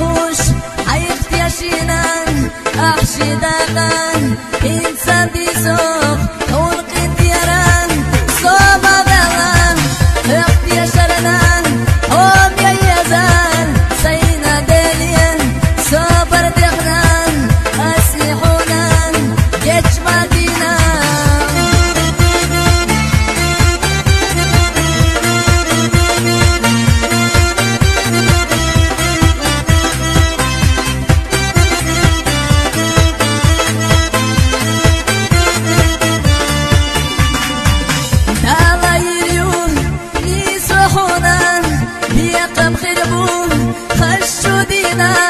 حوش حيختي شينا أحشي داغان queda.